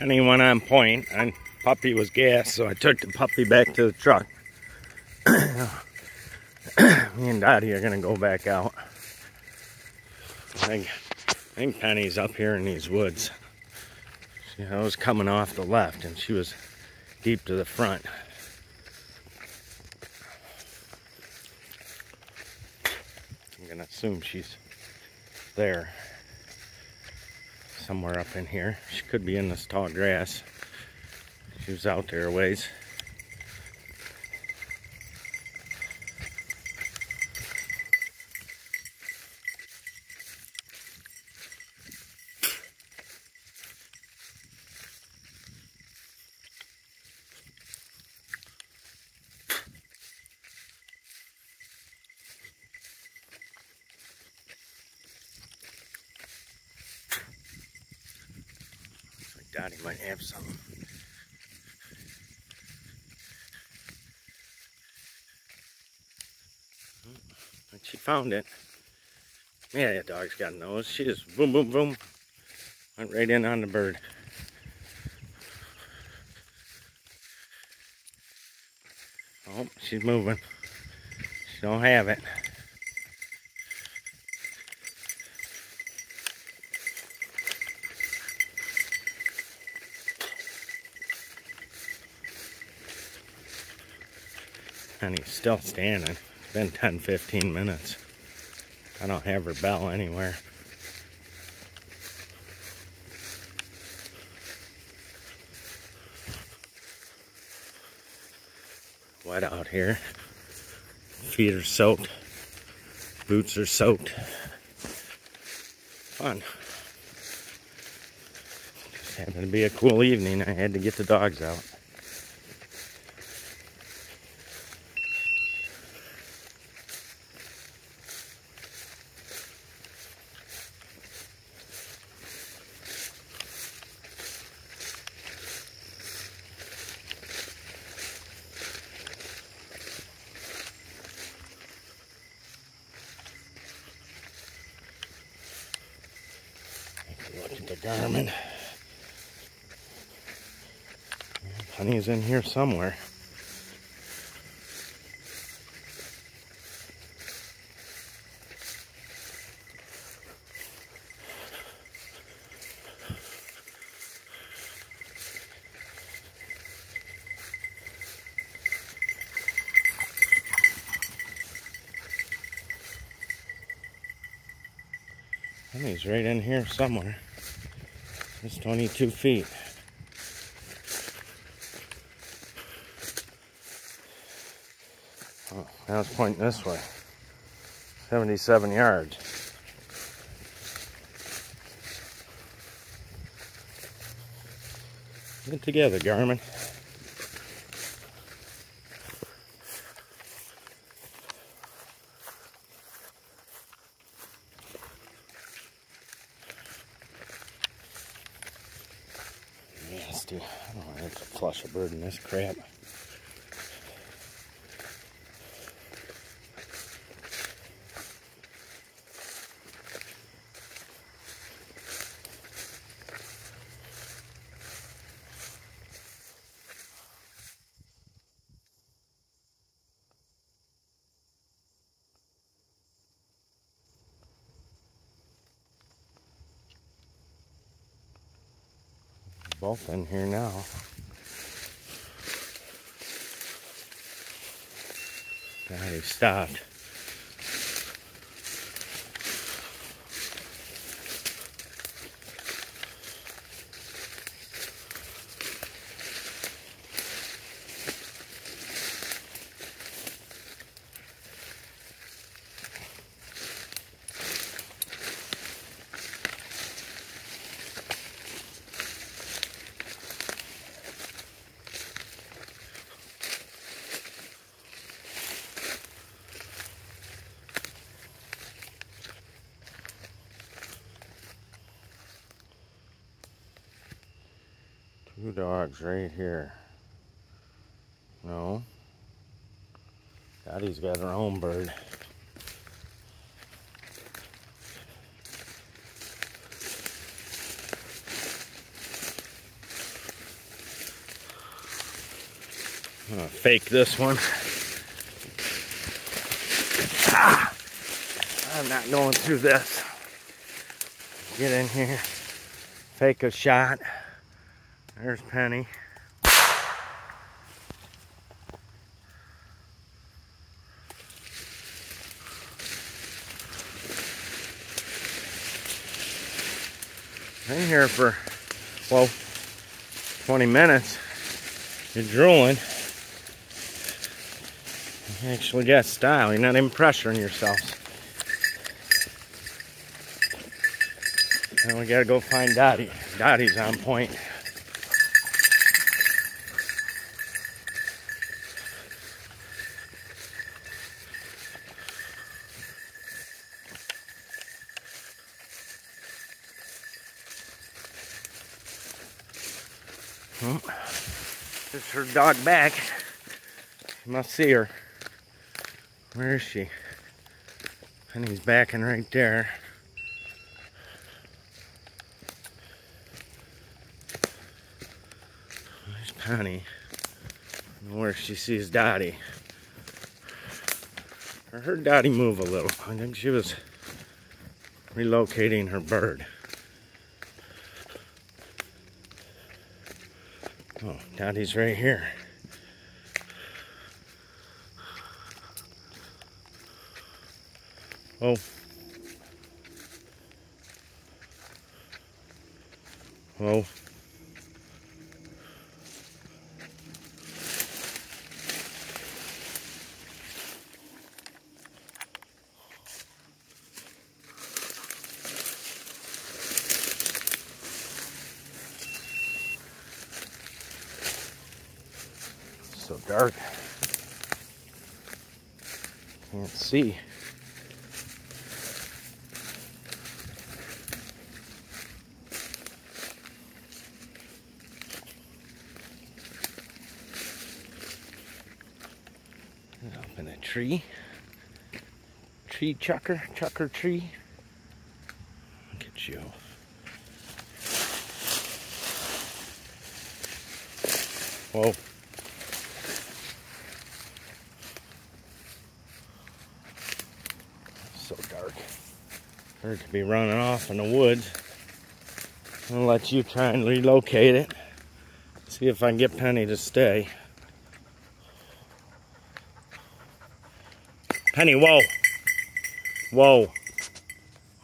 Went on point and puppy was gas, so I took the puppy back to the truck. Me and Dottie are gonna go back out. I think, I think Penny's up here in these woods. She, I was coming off the left and she was deep to the front. I'm gonna assume she's there somewhere up in here. She could be in this tall grass. She was out there a ways. Dottie might have some. But she found it. Yeah, that dog's got a nose. She just boom, boom, boom. Went right in on the bird. Oh, she's moving. She don't have it. And he's still standing. It's been 10, 15 minutes. I don't have her bell anywhere. Wet out here. Feet are soaked. Boots are soaked. Fun. Just happened to be a cool evening. I had to get the dogs out. Look at the Garmin. Honey's in here somewhere. Honey's right in here somewhere. It's 22 feet. Oh, now it's pointing this way. 77 yards. Get together, Garmin. Nasty. Oh, I don't have to flush a bird in this crap. Both in here now. He stopped. Two dogs right here. No. Dottie's got her own bird. I'm gonna fake this one. Ah, I'm not going through this. Get in here, fake a shot. There's Penny. in here for, well, 20 minutes. You're drooling. You actually got style. You're not even pressuring yourselves. Now we gotta go find Dottie. Dottie's on point. Oh, there's her dog back. You must see her. Where is she? Penny's backing right there. There's Penny. Where she sees Dottie. I heard Dottie move a little. I think she was relocating her bird. Oh, Dottie's right here. Oh. Oh. So dark. Can't see. Up in a tree. Tree chukar, chukar tree. Look at you. Whoa. so dark. Her could be running off in the woods. I'll let you try and relocate it. See if I can get Penny to stay. Penny, whoa. Whoa.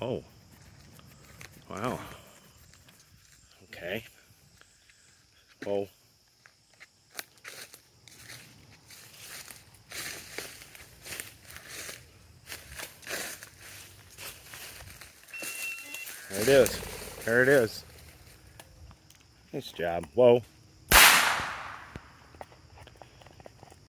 Oh. Wow. Okay. Whoa. There it is. There it is. Nice job. Whoa.